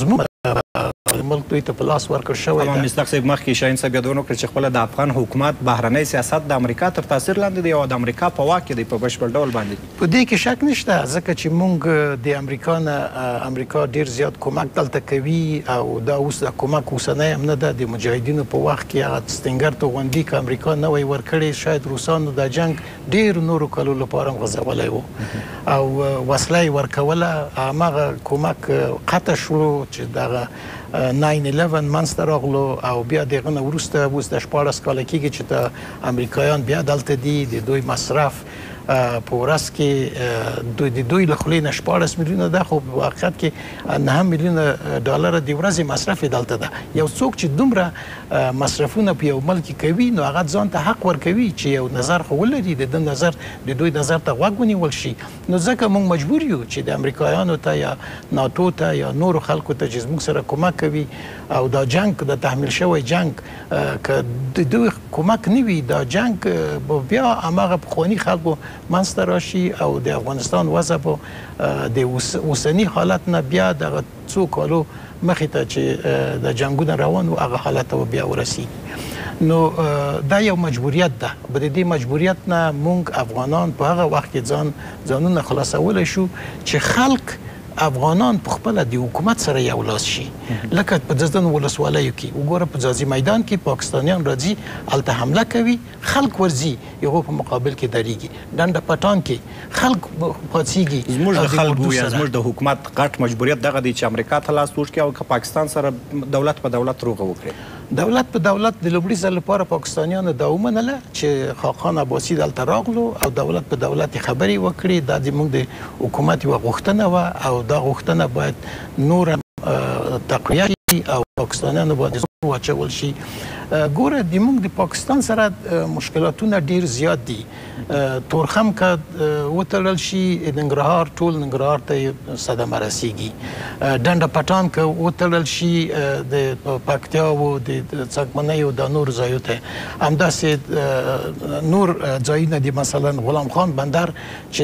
زموږ ملک دوی ته په لاس ورکړ شوی دی. مصدق صاحب مخکې شاهین صاحب یادونه وکړه چې خپله د افغان حکومت بهرنی سیاست د امریکا تر تاثیر لاندې دی او د امریکا په واک کې دی په بشپړ ډول باندې. په دې کې شک نشته ځکه چې موږ د امریکا نه امریکا ډیر زیات کمک دلته کوي او دا اوس دا کمک اوسنی هم نه ده د مجاهدینو په وخت کې هغه ستنګر توغندي که امریکا نه وای ورکړي شاید روسانو دا جنګ ډېرو نورو کلو لپاره هم غځولی و او وسله یې ورکوله، هماغه کمک قطع شو چې دغه ناین الیون منځ ته راغلو او بیا د هغه نه وروسته اوس دا شپاړس کاله کېږي چې دا امریکایان بیا دلته دي، د دوی مصرف په ورځ کې د د دوی له خولې نه شپاړس میلیونه ده، خو په حقیقت کې نهه میلیونه ډالره د ورځې مصرف یې دلته ده، یو څوک چې دومره. مصرفونه په یو ملک کې کوي نو هغه ځان ته حق ورکوي چې یو نظر خو ولري د ده نظر د دوی نظر ته غوږ ونیول شي نو ځکه موږ مجبور یو چې د امریکایانو ته یا ناتو ته یا نورو خلکو ته چې زموږ سره کمک کوي او دا جنګ دا تحمیل شوی جنګ که د دوی کمک نه وي دا جنګ به بیا هماغه پخواني خلکو منځ ته راشي او د افغانستان وضع به د اوسني حالت نه بیا دغه څو کالو مخې ته چې دا جنګونه روان وو هغه حالت ته بیا ورسیږي نو دا یو مجبوریت ده به د دې مجبوریت نه مونږ افغانان په هغه وخت کې ځان ځانونه خلاصول شو چې خلک افغانان په خپل د حکومت سره یو لاس شي لکه په ځدن ولسوالیو کې وګوره په ځاځي میدان کې پاکستانیان راځي الته حمله کوي خلک ورځي یغو په مقابل کې دریږي ډنډ پټان کې خلک پاڅیږي زموږ د خلکو یا زموږ د حکومت غټ مجبوریت دغه دی چې امریکا ته لاس پوش کړي او که پاکستان سره دولت په دولت روغه وکړي دولت په دولت د لومړي ځل لپاره پاکستانیانو دا ومنله چې خاقان عباسي دلته راغلو او دولت په دولت خبرې وکړي دا د موږ د حکومت یو غوښتنه و او دا غوښتنه باید نور تقویه او پاکستانیانو باندې زور واچول شي ګوره دمونږ د پاکستان سره مشکلاتونه ډیر زیات دي تورخم که وتړل شي ننګرهار ټول ننګرهار ته یې صدمه رسیږي ډنډ پټان که وتړل شي د پکتیا او د څکمنیو او دا نور ځایو ته همداسې نور ځایونه دي مثلا غلام خان بندر چې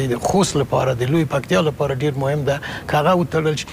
د خوست لپاره د لوی پکتیا لپاره ډیر مهم ده که هغه وتړل شي.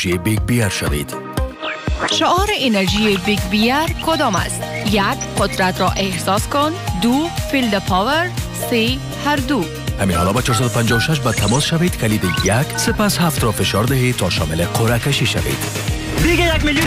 انرژی بیگ بیار شوید شعار انرژی بیگ بیار کدام است؟ یک قدرت را احساس کن دو فیلد پاور سی، هر دو همین حالا با 456 به تماس شوید کلید یک سپس هفت را فشار دهید تا شامل قره کشی شوید دیگه یک میلیون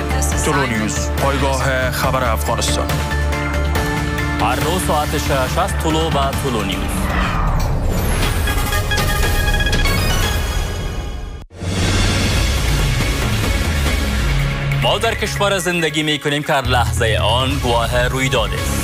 طلوع نیوز پایگاه خبر افغانستان هر روز ساعت 6 از طلوع به طلوع نیوز ما در کشور زندگی می کنیم که هر لحظه آن گواه رویداد است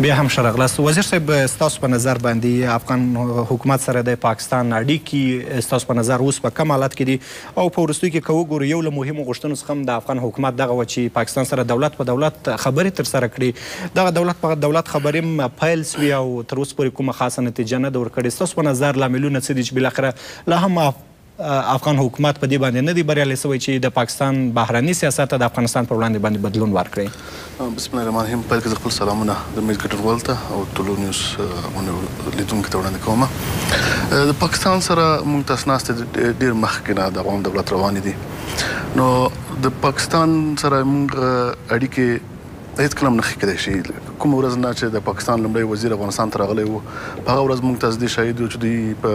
بیا هم ښه راغلاست وزیر صاحب ستاسو په نظر باندې افغان حکومت سره د پاکستان اړیکي ستاسو په نظر اوس په کم حالت کې دي او په ورستو کې که وګورو یو له مهمو غوښتنو څخه هم د افغان حکومت دغه و چې پاکستان سره دولت په دولت خبرې تر سره کړي دغه دولت په دولت خبرې هم پیل سوي او تر اوسه پورې کومه خاصه نتیجه نه ده ورکړې ستاسو په نظر لاملونه څه دي چې بالاخره لا هم افغان حکومت په دې باندې نه دی بریالی شوی چې د پاکستان بهرني سیاست ته د افغانستان پر وړاندې باندې بدلون ورکړي. بسم الله الرحمن الرحیم پیل کې زه خپل سلامونه د میر ګډونوال ته او طلوع نیوز افغاني لیدونکو ته وړاندې کوم د پاکستان سره موږ تاسو ناستې ډیر مخکې نه د افغان دولت روانې دي نو د پاکستان سره موږ اړیکې هیڅکله هم نه ښه کیدای شي. کومه ورځ نه چې د پاکستان لومړی وزیر افغانستان ته راغلی و، په هغه ورځ موږ تاسو دې شاهد یو چې دوی په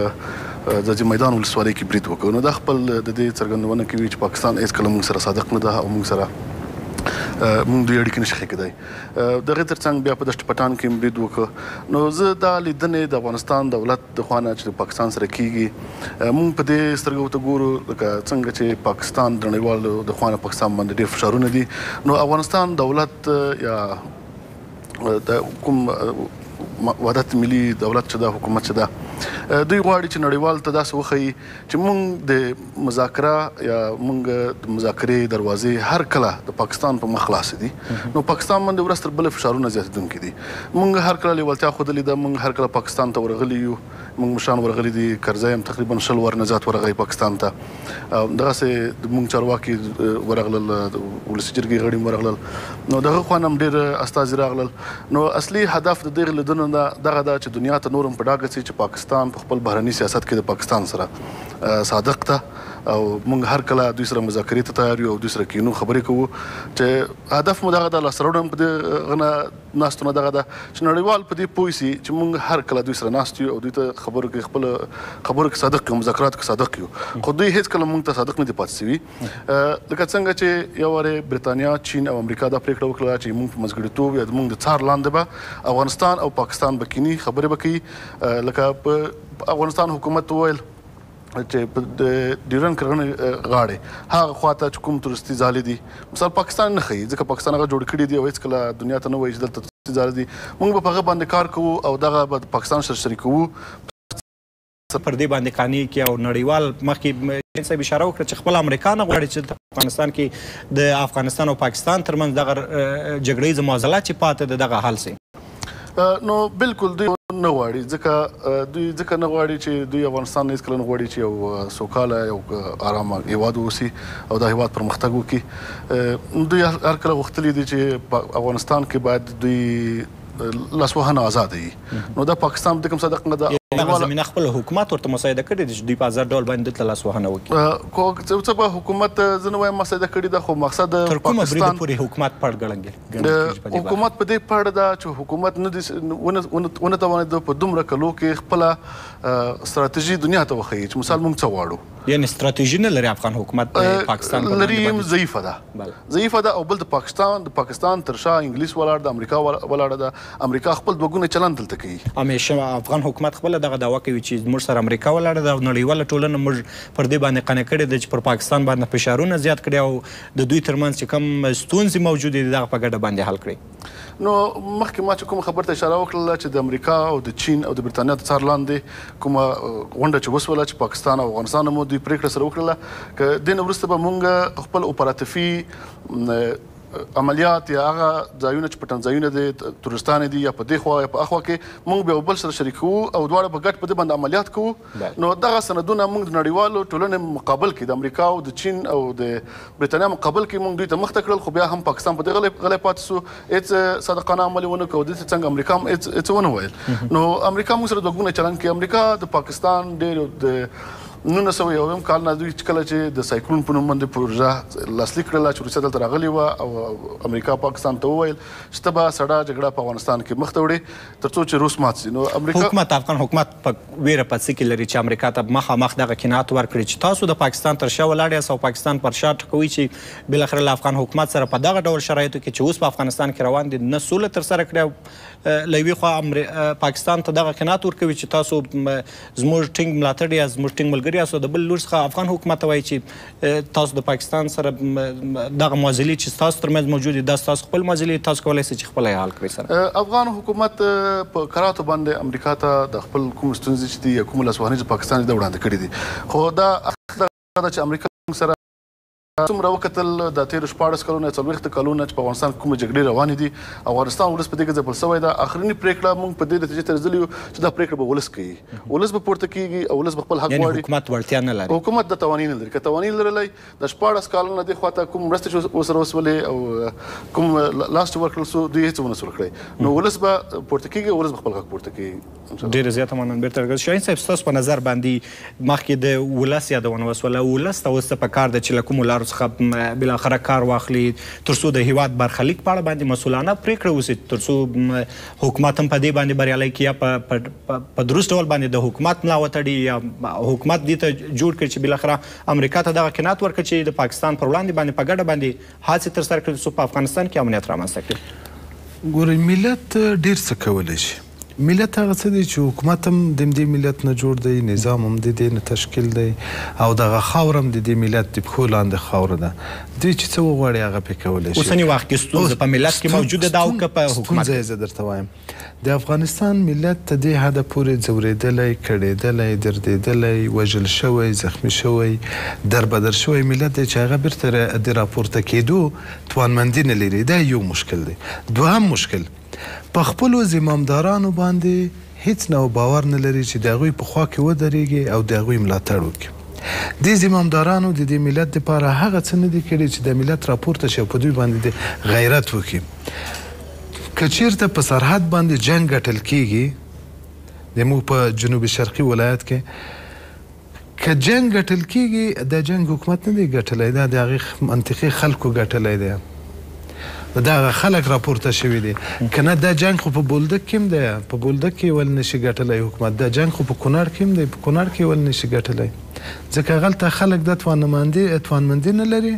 ځاځي میدان ولسوالۍ کې برید وکړ، نو دا خپل د دې څرګندونه کوي چې پاکستان هیڅکله موږ سره صادق نه ده او موږ سره موږ دوی اړیکې نه شي ښه کیدای. د هغې ترڅنګ بیا په دشت پټان کې هم برید وکړ، نو زه دا لیدنې د افغانستان دولت، د خوا نه چې د پاکستان سره کیږي موږ په دې سترګه ورته ګورو لکه څنګه چې پاکستان د نړیوالو د خوا نه پاکستان باندې ډېر فشارونه دي نو افغانستان دولت یا د کوم وحدت ملي دولت چې دا حکومت چې دا دوی غواړي چې نړیوال ته داسې وښيي چې موږ د مذاکره یا موږ د مذاکرې دروازې هر کله د پاکستان په مخ خلاصې دي نو پاکستان باندې ورځ تر بلې فشارونه زیاتېدونکي دي موږ هر کله لېوالتیا ښودلې ده موږ هر کله پاکستان ته ورغلي یو موږ مشران ورغلي دي کرزی هم تقریبا شل وار نه زیات ورغی پاکستان ته دغسې د موږ چارواکي ورغلل د ولسي جرګې غړي هم ورغلل نو د هغه خوا نه هم ډېر استازي راغلل نو اصلي هدف د دغې لیدنو نه دغه ده چې دنیا ته نور هم په ډاګه شي چې پاکستان خپل بهرني سیاست کې د پاکستان سره صادق ده او موږ هر کله دوی سره مذاکرې ته تیار یو او دوی سره کینو خبرې کوو چې هدف مو دغه د لاسته راوړنه په دې غنه ناستو نه دغه ده چې نړیوال په دې پوه سي چې موږ هر کله دوی سره ناست یو او دوی ته خبرو کې خپل خبرو کې صادق یو مذاکرات کې صادق یو خو دوی هیڅ کله موږ ته صادق نه دي پاتې شوي لکه څنګه چې یو وارې بریتانیا، چین او امریکا دا پریکړه وکړه چې موږ په منځګړیتوب یا زموږ د څار لاندې به افغانستان او پاکستان به کینی خبرې به کوي لکه په افغانستان حکومت وویل چې په د ډیورن کرغنې غاړې هغه خواته چې کوم تورستي ځالې دي مثال پاکستان نه خي ځکه پاکستان هغه جوړ کړی دی او هیڅ کله دنیا ته نه وایي چې دلته تورستي ځالې دي موږ به په هغه باندې کار کوو او دغه به پاکستان سره شریکوو څه پر دې باندې قانع کړي او نړیوال مخکې جین صاحب اشاره وکړه چې خپل امریکا نه غواړي چې په افغانستان کې د افغانستان او پاکستان ترمنځ دغه جګړې ز معضله چې پاتې ده دغه حل سي نو بالکل دوی نه غواړي ځکه دوی ځکه نه غواړي چې دوی افغانستان نه اسکلن غواړي چې یو سوکاله یو آرام هیواد اوسي او د هیواد پرمختګ وکړي دوی هر کله غوښتلي دي چې افغانستان کې باید دوی لاسوهنه ازاده یي نو دا پاکستان د کوم صدق نه ده دغه زمينه خپل حکومت ورته مساعده کړې دي چې دوی په ازاد ډول باندې دلته لاسوهنه وکړي کو څه به حکومت ځنه وایم مساعده کړې ده خو مقصد تر کومه بریده پورې حکومت پړ ګړنګل حکومت په دې پړ ده چې حکومت نه دي ونه توانې د په دومره کلو کې خپل ستراتیژي دنیا ته وخی چې مثال موږ څه واړو یعنی ستراتیژی نه لری افغان حکومت د پاکستان په وړاندې لری هم ضعیفه ده ضعیفه ده او بل د پاکستان د پاکستان تر شا انګلیس ولاړ ده امریکا ولاړه ده امریکا خپل دوه ګونه چلند دلته کوي همیشه افغان حکومت خپل دغه دعوا کوي چې زموږ سره امریکا ولاړه ده او نړیواله ټولنه موږ پر دې باندې قانع کړې ده چې پر پاکستان باندې فشارونه زیات کړي او د دوی ترمنځ چې کوم ستونزې موجودې دي دغه په ګډه باندې حل کړي نو مخکې ما چې کومه خبرې ته اشاره وکړله چې د امریکا او د چین او د بریتانیا د څار لاندې کومه غونډه چې وسوله چې پاکستان او افغانستان مو دوی پریکړه سره وکړله که دې نه وروسته به مونږ خپل اپراتیفي عملیات یا هغه ځایونه چې پټن ځایونه دي ترورستان دي یا په دې خوا یا په اخوا کې مونږ به بل سره شریکو او دواړه په ګډ په دې باندې عملیات کوو نو دغه سندونه موږ د نړیوالو ټولنې مقابل کې د امریکا او د چین او د بریتانیا مقابل کې موږ دوی ته مخته کړل خو بیا هم پاکستان په دې غلی غلی پاتې سو هیڅ صادقانه عمل ونه کړ دې ته څنګه امریکا هم هیڅ هیڅ ونه ویل نو امریکا موږ سره دوه ګونه چلند کوي امریکا د پاکستان ډېر د 1901 کال نه دوی کله چې د سایکلون په نوم باندې پروژه لاسلیک کړله چې روسیه دلته راغلې وه او امریکا پاکستان ته وویل چې ته به سړه جګړه په افغانستان کې مخته وړې ترڅو چې روس مات شي نو امریکا حکومت افغان حکومت په ویره په څه کې لري چې امریکا ته مخامخ دغه قناعت ورکړي چې تاسو د پاکستان تر شا ولاړ یاست او پاکستان پر شا ټکوي چې بالاخره له افغان حکومت سره په دغه ډول شرایطو کې چې اوس په افغانستان کې روان دي نه سوله تر سره کړي او له یوې خوا پاکستان ته دغه قناعت ورکوي چې تاسو زموږ ټینګ ملاتړ یاست زموږ ټینګ ملګري یاست او د بل لور څخه افغان حکومت ته وایي چې تاسو د پاکستان سره دغه معضلې چې ستاسو ترمنځ موجود دي دا ستاسو خپل معضلې دي تاسو کولای شئ چې خپله یې حل کړئ سره. افغان حکومت په کراتو باندې امریکا ته د خپل کومې ستونزې چې دي یا کومه لاسوهنه چې پاکستان یې ده وړاندې کړې دي خو دا اصل دغه ده چې امریکا موږ سره څومره وکتل دا تېرو شپاړس کلونو یا څلوېښتو کلونو نه چې په افغانستان کې کومې جګړې روانې دي افغانستان ولس په دې کې ځپل شوی ده اخریني پرېکړه موږ په دې نتیجې ته رسېدلي یو چې دا پرېکړه به ولس کوي. ولس به پورته کیږي او ولس به خپل حق غواړي. یعنې حکومت وړتیا نه لري. حکومت دا توانايي نه لري. که توانايي لرلای د شپاړس کالو نه دې خوا ته کوم مرستې چې ورسره وسولې او کوم لاس چې ورکړل شو دوی هیڅ ونه شول کړای. نو ولس به پورته کیږي او ولس به خپل غږ پورته کوي. ډېره زیاته مننه. بېرته راګرځو. شاهین صاحب ستاسو په نظر باندې مخکې د ولس یادونه وسوله، ولس ته اوس څه په کار ده چې له کومو لارو څخه بالاخره کار واخلي تر څو د هېواد برخلیک په اړه باندې مسؤلانه پرېکړه وشي تر څو حکومت هم په دې باندې بریالی کړي یا په په درست ډول باندې د حکومت ملا وتړي یا حکومت دې ته جوړ کړي چې بالاخره امریکا ته دغه قناعت ورکړي چې د پاکستان پر وړاندې باندې په ګډه باندې هڅې تر سره کړي څو په افغانستان کې امنیت رامنځته کړي ګورئ ملت ډیر څه کولی شي ملت هغه څه دی چې حکومت هم د همدې ملت نه جوړ دی، نظام هم د دې نه تشکیل دی او دغه خاوره هم د دې ملت د پښو لاندې خاوره ده. دوی چې څه وغواړي هغه پرې کولی شي. اوسني وخت کې ستونزه په ملت کې موجوده ده او که په حکومت؟ ستونزه یې زه درته وایم د افغانستان ملت ته دې حده پورې ځورېدلی، کړېدلی، دردېدلی، وژل شوی، زخمي شوی، دربدر شوی ملت دی چې هغه بېرته د راپورته کېدو توانمندي نه لري، دا يو مشکل دی. دوهم مشکل، په خپلو زمامدارانو باندې هېڅ نوع باور نه لري چې د هغوی په خوا کې ودرېږي او د هغوی ملاتړ وکړي. دې زمامدارانو د دې ملت لپاره هغه څه نه دي کړي چې دا ملت راپورته شي او په دوی باندې دې غيرت وکړي. که چیرته په سرحد باندې جنګ ګټل کیږي د موږ په جنوب شرقي ولایت کې که جنګ ګټل کیږي دا جنګ حکومت نه دی ګټلی دا د هغه منطقي خلکو ګټلی دی دا هغه خلک راپورته شوي دي کنه دا جنګ خو په بولدک کې دی په بولدک کې ول نشي ګټلی حکومت دا جنګ خو په کونړ کې دی په کونړ کې ول نشي ګټلی ځکه غلطه خلک د توانمندي توانمندي نه لري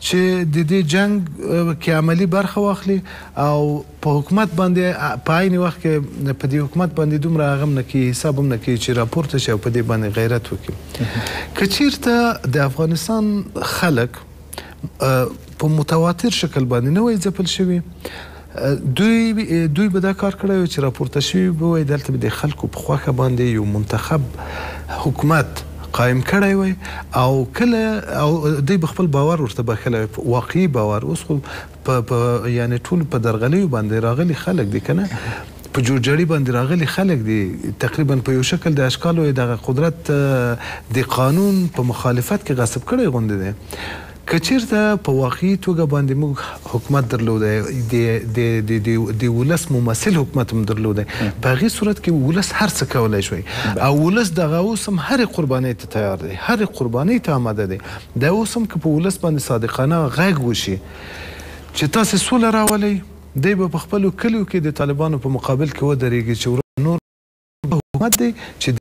چې د دې جنګ کې عملي برخه واخلي او په حکومت باندې په عین وخت کې په دې حکومت باندې دومره هغه هم نه کوي حساب هم نه کوي چې راپورته شي او په دې باندې غیرت وکړي که چیرته د افغانستان خلک په متواتر شکل باندې نه وای ځپل شوي دوی دوی به دا کار کړی وای چې راپورته شوي به وای دلته به د خلکو په خوښه باندې یو منتخب حکومت قایم کړی وای او کله او دوی به خپل باور ورته بښلی وای واقعي باور اوس خو په په یعنې ټول په درغلیو باندې راغلي خلک دي کنه په جوړجاړي باندې راغلي خلک دي تقریبا په یو شکل د اشکالو یې دغه قدرت د قانون په مخالفت کې غصب کړی غوندې دی. که چیرته په واقعي توګه باندې موږ حکومت درلودای، د د د د ولس ممثل حکومت هم درلودای، په هغې صورت کې ولس هر څه کولای شوای او ولس دغه اوس هم هرې قربانۍ ته تیار دی، هرې قربانۍ ته اماده دی. دا اوس هم که په ولس باندې صادقانه غږ وشي چې تاسې سوله راولئ، دی به په خپلو کلیو کې د طالبانو په مقابل کې ودریږي چې وروره نور حکومت دی چې د.